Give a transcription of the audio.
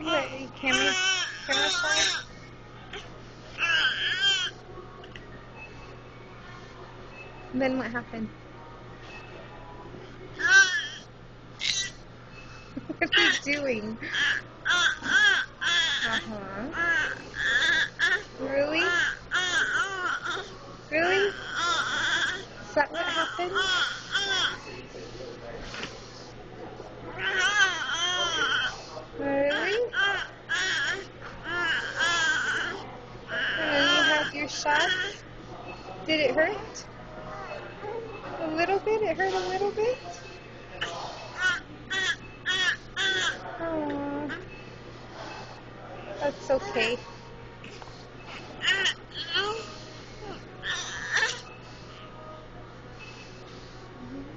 camera, camera side? Then what happened? what are you doing? Uh-huh. Really? Really? Is that what happened? Shot? Did it hurt? A little bit? It hurt a little bit? Aww. That's okay.